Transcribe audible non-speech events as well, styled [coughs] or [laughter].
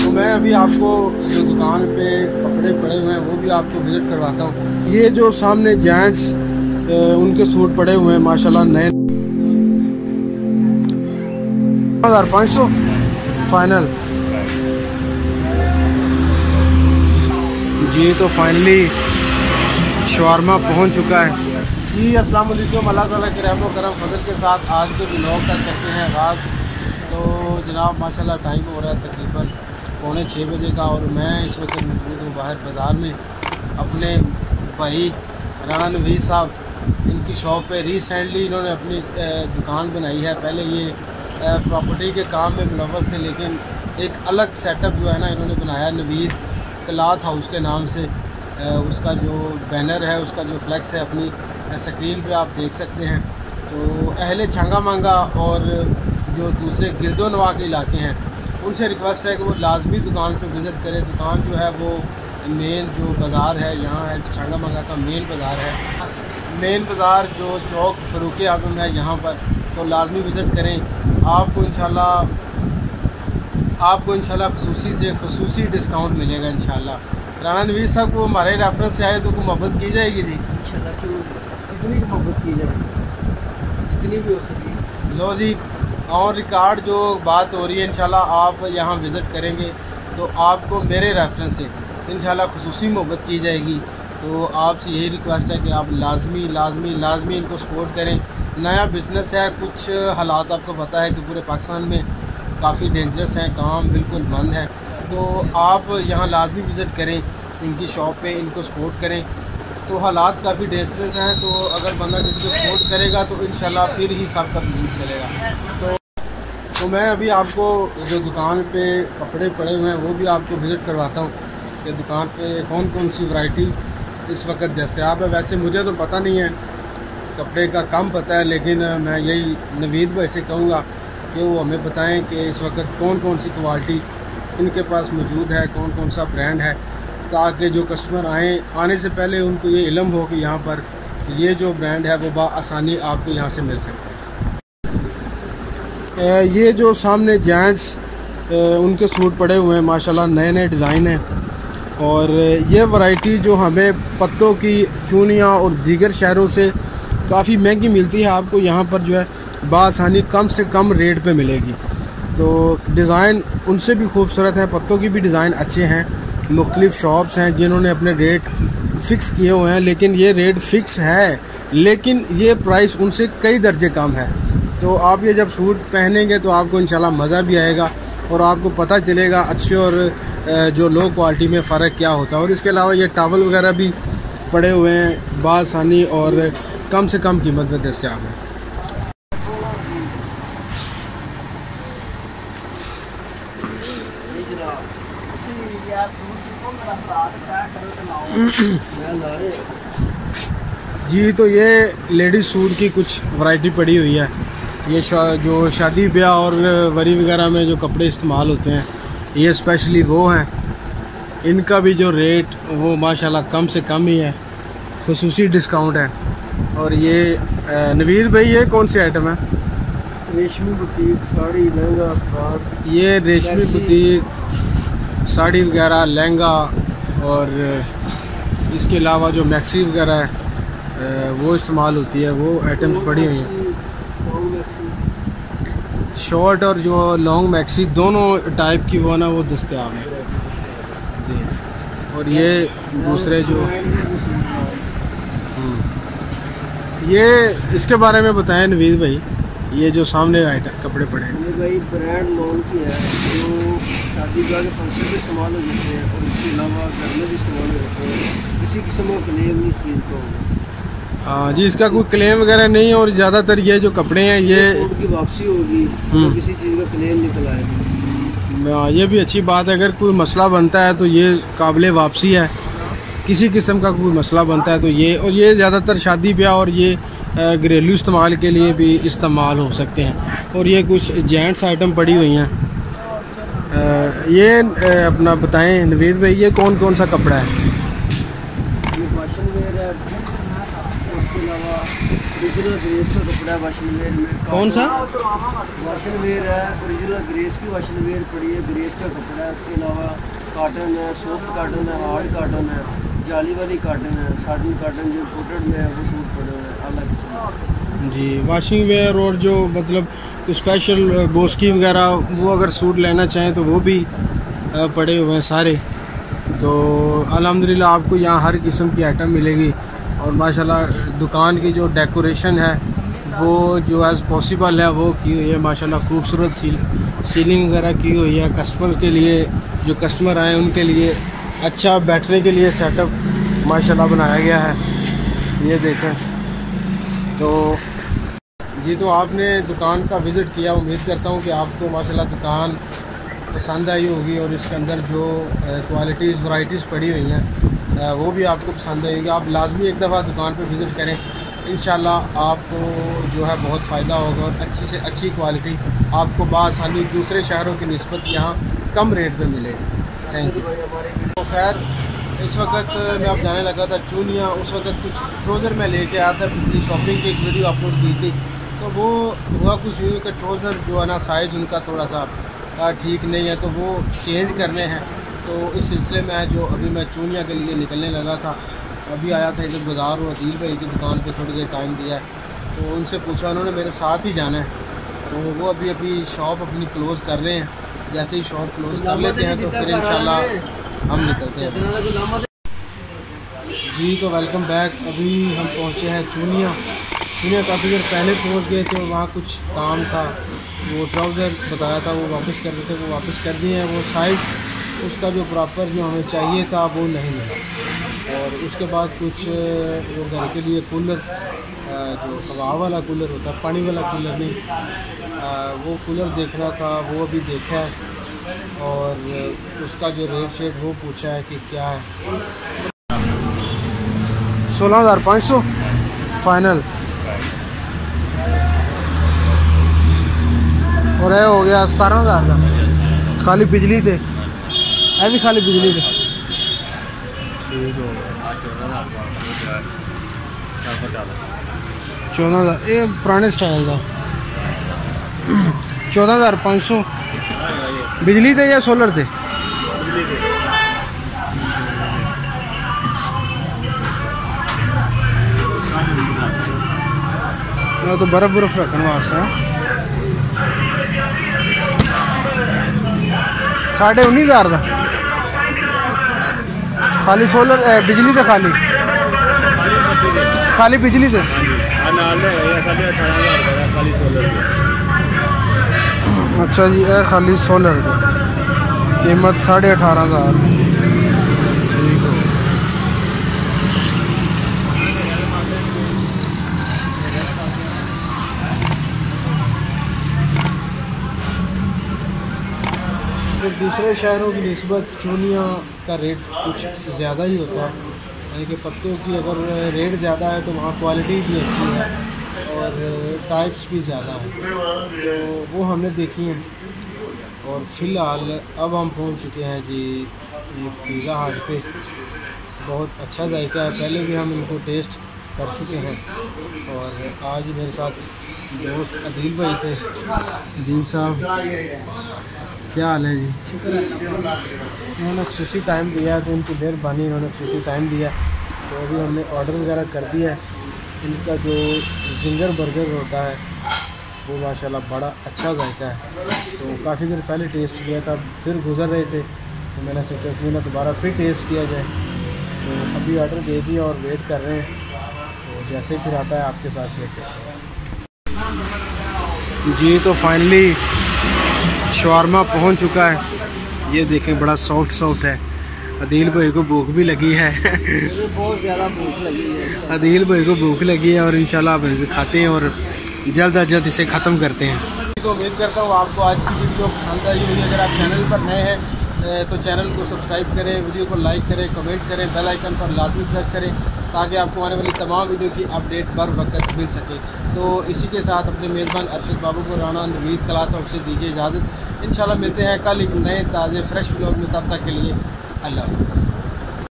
तो मैं अभी आपको जो दुकान पे कपड़े पड़े हुए हैं, वो भी आपको विज़िट करवाता हूँ। ये जो सामने जेंट्स उनके सूट पड़े हुए हैं, माशाल्लाह नए। हज़ार पाँच सौ फाइनल जी तो फाइनली शवारमा पहुँच चुका है। जी, अस्सलाम वालेकुम। अल्लाह ताला के रहम करम फजल के साथ आज के ब्लॉग का करते हैं आगाज़। तो जनाब, माशाल्लाह टाइम हो रहा है तकरीबन पौने छः बजे का और मैं इस वक्त मौजूद हूँ बाहर बाज़ार में। अपने भाई राना नवीद साहब, इनकी शॉप पे रिसेंटली इन्होंने अपनी दुकान बनाई है। पहले ये प्रॉपर्टी के काम में मुलवस थे, लेकिन एक अलग सेटअप जो है ना इन्होंने बनाया नवीद क्लाथ हाउस के नाम से। उसका जो बैनर है, उसका जो फ्लैक्स है अपनी स्क्रीन पे आप देख सकते हैं। तो अहले छंगा मांगा और जो दूसरे गिरदो नवा के इलाके हैं, उनसे रिक्वेस्ट है कि वो लाजमी दुकान पे विज़िट करें। दुकान जो है वो मेन जो बाज़ार है, यहाँ है छंगा मांगा का मेन बाज़ार है। मेन बाज़ार जो चौक फ़रूक आज़म है, यहाँ पर तो लाजमी विज़िट करें। आपको इन आपको इंशाल्लाह खसूसी से खसूसी डिस्काउंट मिलेगा इंशाल्लाह। राना नवीर साहब को हमारे रेफरेंस से आए तो मोहब्बत की जाएगी जी? इंशाल्लाह क्यों कितनी मोहब्बत की जाएगी जितनी भी हो सके। लो जी और रिकॉर्ड जो बात हो रही है इंशाल्लाह आप यहाँ विज़िट करेंगे तो आपको मेरे रेफरेंस से इंशाल्लाह खसूसी मोहब्बत की जाएगी। तो आपसे यही रिक्वेस्ट है कि आप लाजमी लाजमी लाजमी इनको सपोर्ट करें। नया बिज़नेस है कुछ हालात आपको पता है कि पूरे पाकिस्तान में काफ़ी डेंजरस हैं काम बिल्कुल बंद है। तो आप यहाँ लाजमी विज़िट करें इनकी शॉप पे इनको सपोर्ट करें। तो हालात काफ़ी डेंजरस हैं तो अगर बंदा किसी को सपोर्ट करेगा तो इन फिर ही सबका बिज़नेस चलेगा। तो तो मैं अभी आपको जो दुकान पे कपड़े पड़े हुए हैं, वो भी आपको विज़िट करवाता हूँ कि दुकान पे कौन कौन सी वैरायटी इस वक्त दस्तियाब है। वैसे मुझे तो पता नहीं है, कपड़े का कम पता है, लेकिन मैं यही नवीद भाई से कहूँगा कि वो हमें बताएँ कि इस वक्त कौन कौन सी क्वालिटी इनके पास मौजूद है कौन कौन सा ब्रांड है। ताकि जो कस्टमर आएँ, आने से पहले उनको ये इलम हो कि यहाँ पर ये जो ब्रांड है वो आसानी आपको यहाँ से मिल सकता है ये जो सामने जेंट्स उनके सूट पड़े हुए हैं, माशाल्लाह नए नए डिज़ाइन हैं। और ये वैरायटी जो हमें पत्तों की चूनियाँ और दीगर शहरों से काफ़ी महँगी मिलती है, आपको यहाँ पर जो है बासानी कम से कम रेट पे मिलेगी। तो डिज़ाइन उनसे भी खूबसूरत है, पत्तों की भी डिज़ाइन अच्छे हैं। मुख्तलिफ़ शॉप्स हैं जिन्होंने अपने रेट फ़िक्स किए हुए हैं, लेकिन ये रेट फ़िक्स है, लेकिन ये प्राइस उनसे कई दर्जे कम है। तो आप ये जब सूट पहनेंगे तो आपको इंशाल्लाह मज़ा भी आएगा और आपको पता चलेगा अच्छे और जो लो क्वालिटी में फ़र्क क्या होता है। और इसके अलावा ये टावल वगैरह भी पड़े हुए हैं, बासानी और कम से कम कीमत में दस्तियाब हैं। [coughs] जी तो ये लेडीज़ सूट की कुछ वैरायटी पड़ी हुई है। ये शा, जो शादी ब्याह और वरी वगैरह में जो कपड़े इस्तेमाल होते हैं ये स्पेशली वो हैं। इनका भी जो रेट वो माशाल्लाह कम से कम ही है। खसूसी डिस्काउंट है। और ये नवीद भाई ये कौन सी आइटम है? रेशमी बुटीक साड़ी लहंगा ये रेशमी बुटीक साड़ी वगैरह लहंगा और इसके अलावा जो मैक्सी वगैरह है वो इस्तेमाल होती है वो आइटम्स पड़ी हुई हैं। शॉर्ट और जो लॉन्ग मैक्सी दोनों टाइप की वो ना वो दस्तियाब है। जी। और ये दूसरे जो हम्म। ये इसके बारे में बताएँ नवीद भाई ये जो सामने आइटम कपड़े पड़े हैं। ये भाई ब्रांड लॉन्ग की है जो शादी ब्याह के फ़ंक्शन भी इस्तेमाल हो जाते हैं और इसके अलावा घर में भी इस्तेमाल हो जाते हैं। किसी किस्म का क्लेम नहीं सील को हाँ जी इसका कोई क्लेम वगैरह नहीं है और ज़्यादातर ये जो कपड़े हैं ये की वापसी होगी तो हम्म। किसी चीज़ का क्लेम निकल आएगा। हाँ, ये भी अच्छी बात है अगर कोई मसला बनता है तो ये काबिल वापसी है। किसी किस्म का कोई मसला बनता है तो ये और ये ज़्यादातर शादी ब्याह और ये घरेलू इस्तेमाल के लिए भी इस्तेमाल हो सकते हैं। और ये कुछ जेंट्स आइटम पड़ी हुई हैं। ये अपना बताएँ नवीद भाई ये कौन कौन सा कपड़ा है? ओरिजिनल ग्रेस का कपड़ा है वाशिंग वेयर में। कौन सा? वाशिंग वेयर है ओरिजिनल ग्रेस की वाशिंग वेयर पड़ी है ग्रेस का कपड़ा है। इसके अलावा काटन है सॉफ्ट काटन है हार्ड काटन है जाली वाली काटन है साटन काटन जो कोटेड में है वो सूट पड़े हुए हैं अलग किस्म जी वाशिंग वेयर और जो मतलब स्पेशल बोस्की वगैरह, वो अगर सूट लेना चाहें तो वो भी पड़े हुए हैं सारे। तो अल्हम्दुलिल्लाह आपको यहाँ हर किस्म की आइटम मिलेगी। और माशाल्लाह, दुकान की जो डेकोरेशन है, वो जो एज़ पॉसिबल है, वो की हुई है। माशाल्लाह, खूबसूरत सील सीलिंग वगैरह की हुई है। कस्टमर के लिए, जो कस्टमर आए उनके लिए अच्छा बैठने के लिए सेटअप माशाल्लाह बनाया गया है। ये देखें। तो जी तो आपने दुकान का विज़िट किया। उम्मीद करता हूँ कि आपको, माशाल्लाह, दुकान पसंद आई होगी और इसके अंदर जो क्वालिटीज़ वैरायटीज़ पड़ी हुई हैं वो भी आपको पसंद आएगी। आप लाजमी एक दफ़ा दुकान पर विज़िट करें। इन आपको जो है बहुत फ़ायदा होगा और अच्छी से अच्छी क्वालिटी आपको बसानी दूसरे शहरों की नस्बत यहाँ कम रेट पर मिलेगी थैंक यू तो खैर, इस वक्त मैं आप जाने लगा था चूनिया। उस वक्त कुछ ट्रोज़र मैं लेके आया था। शॉपिंग की एक वीडियो अपलोड की थी। तो वो हुआ कुछ यूँ कि ट्रोज़र जो है ना साइज़ उनका थोड़ा सा ठीक नहीं है तो वो चेंज करने हैं। तो इस सिलसिले में जो अभी मैं चूनिया के लिए निकलने लगा था, अभी आया था इधर बाज़ार और अदील भाई की दुकान पे थोड़ी देर टाइम दिया है। तो उनसे पूछा, उन्होंने मेरे साथ ही जाना है। तो वो अभी अभी शॉप अपनी क्लोज़ कर रहे हैं। जैसे ही शॉप क्लोज़ कर लेते हैं तो फिर इंशाल्लाह हम निकलते हैं। जी तो वेलकम बैक अभी हम पहुँचे हैं चूनिया। चूनिया काफ़ी देर पहले पहुँच गए थे वहाँ कुछ काम था। वो ट्राउज़र बताया था, वो वापस कर रहे थे, वो वापस कर दिए हैं। वो साइज़ उसका जो प्रॉपर जो हमें चाहिए था, वो नहीं मिला। और उसके बाद कुछ वो घर के लिए कूलर जो हवा वाला कूलर होता है पानी वाला कूलर नहीं वो कूलर देखना था, वो अभी देखा है। और उसका जो रेट शेट वो पूछा है कि क्या है। सोलह हज़ार पाँच सौ फाइनल ਔਰ ਇਹ ਹੋ ਗਿਆ 17000 ਦਾ। ਖਾਲੀ ਬਿਜਲੀ ਤੇ। ਇਹ ਵੀ ਖਾਲੀ ਬਿਜਲੀ ਤੇ। ਠੀਕ ਹੋ ਇਹ ਪੁਰਾਣੇ ਸਟਾਈਲ ਦਾ। 14500 ਬਿਜਲੀ ਤੇ ਜਾਂ ਸੋਲਰ ਤੇ? ਬਿਜਲੀ ਤੇ। मैं तो बर्फ़ बर्फ़ रखने साढ़े उन्नीस हज़ार का खाली सोलर बिजली का खाली। खाली बिजली तो अच्छा जी, ए, खाली सोलर कीमत साढ़े अठारह हज़ार। दूसरे शहरों की नस्बत चूनिया का रेट कुछ ज़्यादा ही होता है। यानी कि पत्तों की अगर रेट ज़्यादा है तो वहाँ क्वालिटी भी अच्छी है और टाइप्स भी ज़्यादा हैं। तो वो हमने देखी हैं। और फ़िलहाल अब हम पहुँच चुके हैं जी पिज़्ज़ा हट पे। बहुत अच्छा जायका है। पहले भी हम इनको टेस्ट कर चुके हैं। और आज मेरे साथ दोस्त अदील भाई थे। अदील साहब। क्या हाल है जी? शुक्र उन्होंने खुशी टाइम दिया है तो उनकी मेहरबानी इन्होंने खुशी टाइम दिया तो अभी हमने ऑर्डर वगैरह कर दिया है। इनका जो जिंगर बर्गर होता है वो माशाल्लाह बड़ा अच्छा जायका है। तो काफ़ी देर पहले टेस्ट किया था फिर गुजर रहे थे। तो मैंने सोचा क्यों ना दोबारा फिर टेस्ट किया जाए। तो अभी ऑर्डर दे दिया और वेट कर रहे हैं। तो जैसे फिर आता है आपके साथ शेयर करते जी तो फाइनली शवारमा पहुँच चुका है। ये देखें, बड़ा सॉफ्ट सॉफ्ट है। अदील भाई को भूख भी लगी है। बहुत ज़्यादा भूख लगी है अदील भाई को भूख लगी है और इंशाल्लाह आप इसे खाते हैं और जल्द अज जल्द इसे ख़त्म करते हैं। तो उम्मीद करता हूँ आपको आज की वीडियो पसंद आई होगी। अगर आप चैनल पर नए हैं तो चैनल को सब्सक्राइब करें, वीडियो को लाइक करें, कमेंट करें, बेल आइकन पर लाजमी प्रेस करें, ताकि आपको आने वाली तमाम वीडियो की अपडेट बर वक्त मिल सके। तो इसी के साथ अपने मेज़बान अरशद बाबू को राना नवीद कलाता से दीजिए इजाज़त। इंशाल्लाह मिलते हैं कल एक नए ताज़े फ्रेश ब्लॉग में। तब तक के लिए अल्लाह